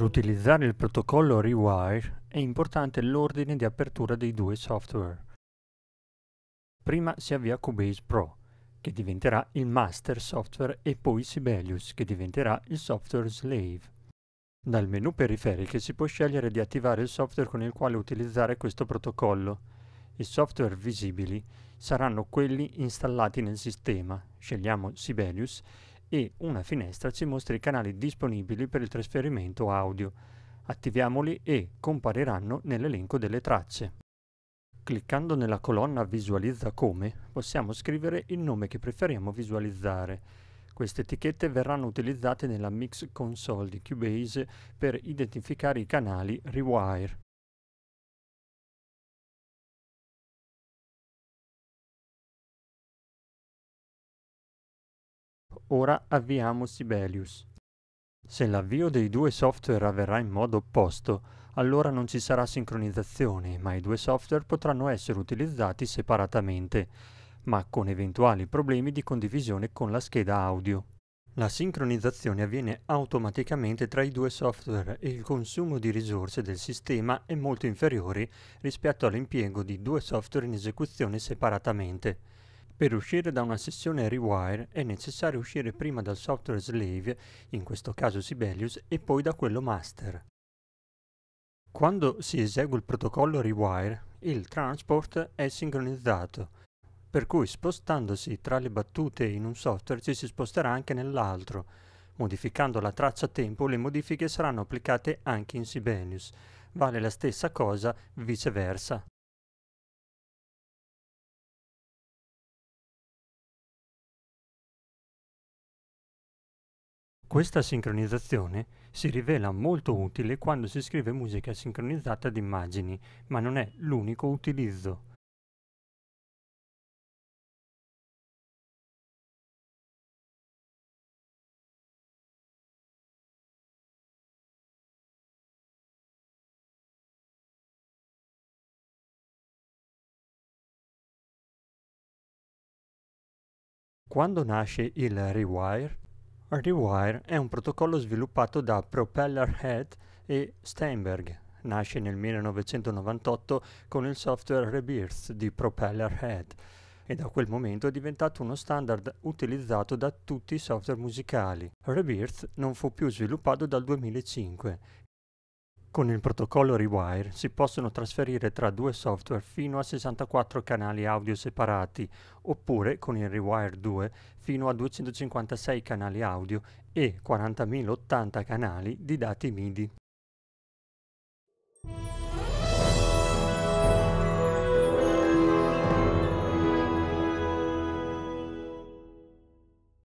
utilizzare il protocollo Rewire è importante l'ordine di apertura dei due software. Prima si avvia Cubase Pro, che diventerà il master software, e poi Sibelius, che diventerà il software slave. Dal menu periferiche si può scegliere di attivare il software con il quale utilizzare questo protocollo. I software visibili saranno quelli installati nel sistema. Scegliamo Sibelius e una finestra ci mostra i canali disponibili per il trasferimento audio. Attiviamoli e compariranno nell'elenco delle tracce. Cliccando nella colonna Visualizza come possiamo scrivere il nome che preferiamo visualizzare. Queste etichette verranno utilizzate nella Mix Console di Cubase per identificare i canali Rewire. Ora avviamo Sibelius. Se l'avvio dei due software avverrà in modo opposto, allora non ci sarà sincronizzazione, ma i due software potranno essere utilizzati separatamente, ma con eventuali problemi di condivisione con la scheda audio. La sincronizzazione avviene automaticamente tra i due software e il consumo di risorse del sistema è molto inferiore rispetto all'impiego di due software in esecuzione separatamente. Per uscire da una sessione Rewire è necessario uscire prima dal software slave, in questo caso Sibelius, e poi da quello master. Quando si esegue il protocollo Rewire, il transport è sincronizzato, per cui spostandosi tra le battute in un software ci si sposterà anche nell'altro. Modificando la traccia tempo, le modifiche saranno applicate anche in Sibelius. Vale la stessa cosa viceversa. Questa sincronizzazione si rivela molto utile quando si scrive musica sincronizzata ad immagini, ma non è l'unico utilizzo. Quando nasce il Rewire, Rewire è un protocollo sviluppato da Propellerhead e Steinberg. Nasce nel 1998 con il software Rebirth di Propellerhead e da quel momento è diventato uno standard utilizzato da tutti i software musicali. Rebirth non fu più sviluppato dal 2005 con il protocollo Rewire si possono trasferire tra due software fino a 64 canali audio separati, oppure con il Rewire 2 fino a 256 canali audio e 40.080 canali di dati MIDI.